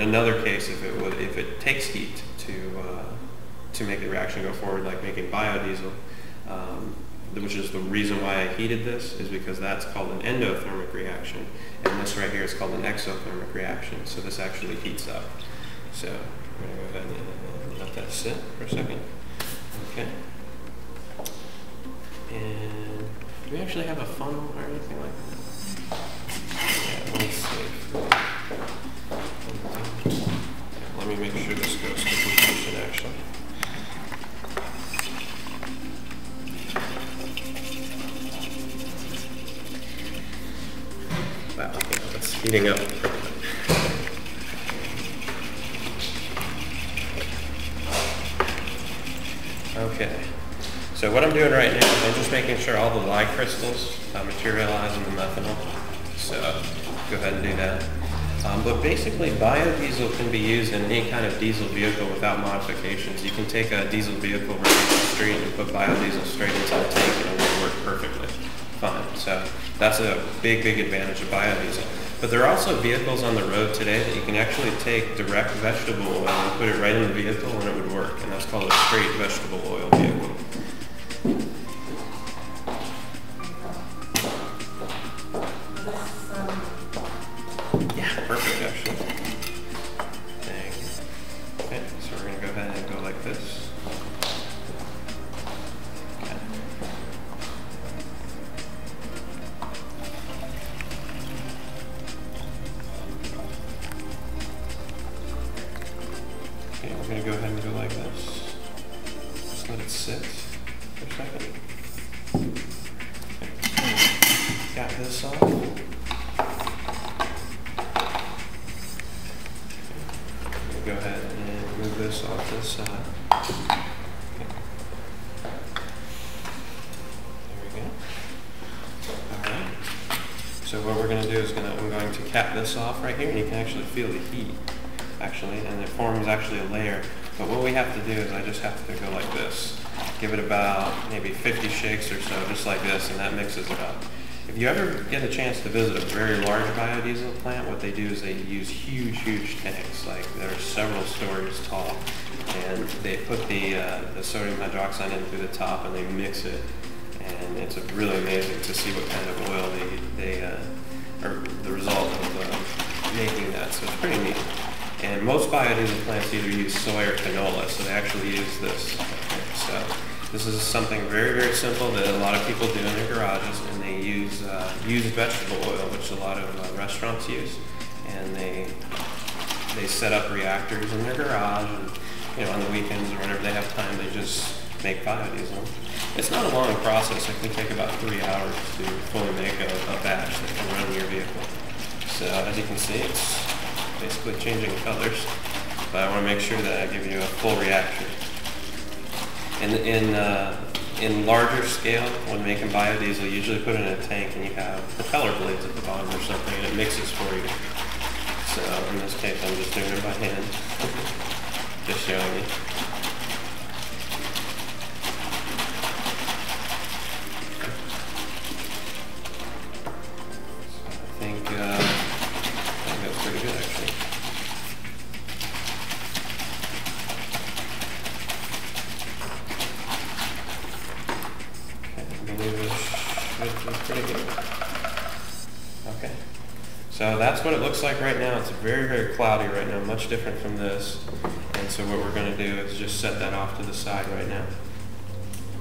another case, if it would, if it takes heat to uh, to make the reaction go forward, like making biodiesel, um, which is the reason why I heated this, is because that's called an endothermic reaction, and this right here is called an exothermic reaction. So this actually heats up. So we're going to go ahead and let that sit for a second. Okay. And do we actually have a funnel or anything like that? Yeah, let's see. Let me make sure this goes to completion actually. Wow, that's heating up. Okay. So what I'm doing right now is I'm just making sure all the lye crystals uh, materialize in the methanol. So go ahead and do that. Um, but basically biodiesel can be used in any kind of diesel vehicle without modifications. You can take a diesel vehicle right off the street and put biodiesel straight into the tank and it will work perfectly fine. So that's a big, big advantage of biodiesel. But there are also vehicles on the road today that you can actually take direct vegetable oil and put it right in the vehicle and it would work. And that's called a straight vegetable oil vehicle. Yeah, go ahead and go like this. Just let it sit for a second. Okay. Got this off. We'll go ahead and move this off this side. Okay. There we go. All right. So what we're going to do is gonna, I'm going to cap this off right here, and you can actually feel the heat, actually, and it forms actually a layer. But what we have to do is I just have to go like this. Give it about maybe 50 shakes or so, just like this, and that mixes it up. If you ever get a chance to visit a very large biodiesel plant, what they do is they use huge, huge tanks, like they're several stories tall, and they put the, uh, the sodium hydroxide in through the top and they mix it, and it's really amazing to see what kind of oil they, they uh, or the result of uh, making that. So it's pretty neat. And most biodiesel plants either use soy or canola, so they actually use this. So this is something very, very simple that a lot of people do in their garages, and they use uh, used vegetable oil, which a lot of uh, restaurants use, and they they set up reactors in their garage, and you know on the weekends or whenever they have time, they just make biodiesel. It's not a long process. It can take about three hours to fully make a, a batch that can run your vehicle. So as you can see, it's basically changing colors, but I want to make sure that I give you a full reaction. In, in, uh, in larger scale, when making biodiesel, you usually put it in a tank and you have propeller blades at the bottom or something and it mixes for you. So in this case, I'm just doing it by hand, should be pretty good. Okay. So that's what it looks like right now. It's very, very cloudy right now, much different from this. And so what we're going to do is just set that off to the side right now.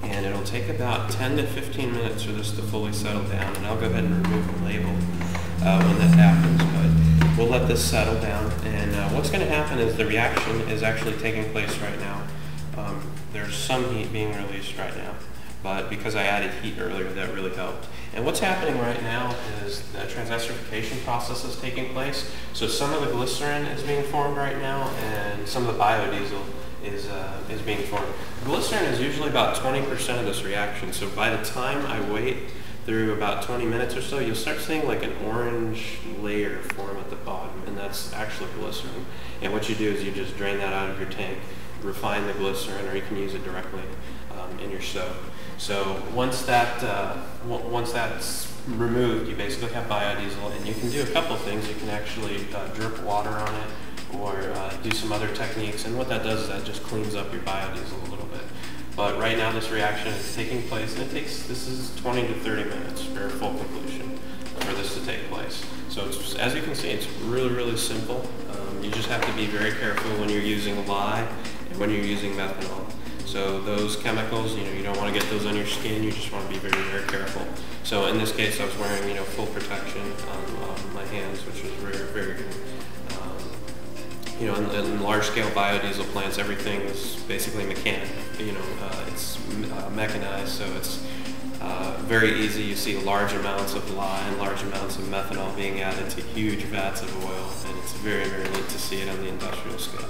And it'll take about 10 to 15 minutes for this to fully settle down. And I'll go ahead and remove the label uh, when that happens. But we'll let this settle down. And uh, what's going to happen is the reaction is actually taking place right now. Um, there's some heat being released right now. But because I added heat earlier, that really helped. And what's happening right now is the transesterification process is taking place. So some of the glycerin is being formed right now, and some of the biodiesel is, uh, is being formed. Glycerin is usually about 20% of this reaction, so by the time I wait through about 20 minutes or so, you'll start seeing like an orange layer form at the bottom, and that's actually glycerin. And what you do is you just drain that out of your tank, refine the glycerin, or you can use it directly um, in your soap. So once that uh, once that's removed, you basically have biodiesel, and you can do a couple things. You can actually uh, drip water on it, or uh, do some other techniques. And what that does is that just cleans up your biodiesel a little bit. But right now this reaction is taking place and it takes, this is 20 to 30 minutes for full completion for this to take place. So as you can see, it's really, really simple. Um, you just have to be very careful when you're using lye when you're using methanol. So those chemicals, you know, you don't want to get those on your skin. You just want to be very, very careful. So in this case, I was wearing, you know, full protection on, on my hands, which was very, very good. Um, you know, in, in large-scale biodiesel plants, everything is basically mechanical. You know, uh, it's uh, mechanized, so it's uh, very easy. You see large amounts of lye and large amounts of methanol being added to huge vats of oil, and it's very, very neat to see it on the industrial scale.